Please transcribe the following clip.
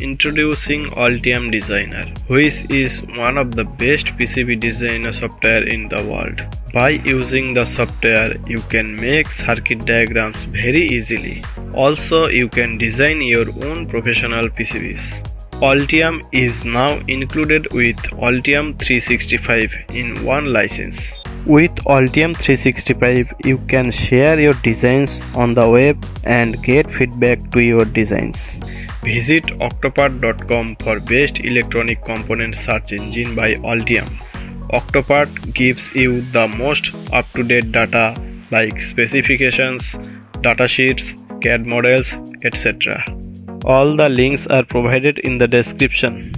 introducing Altium Designer, which is one of the best PCB designer software in the world. By using the software, you can make circuit diagrams very easily. Also, you can design your own professional PCBs. Altium is now included with Altium 365 in one license. With Altium 365, you can share your designs on the web and get feedback to your designs. Visit octopart.com for best electronic component search engine by Altium. Octopart gives you the most up-to-date data like specifications, datasheets, CAD models, etc. All the links are provided in the description.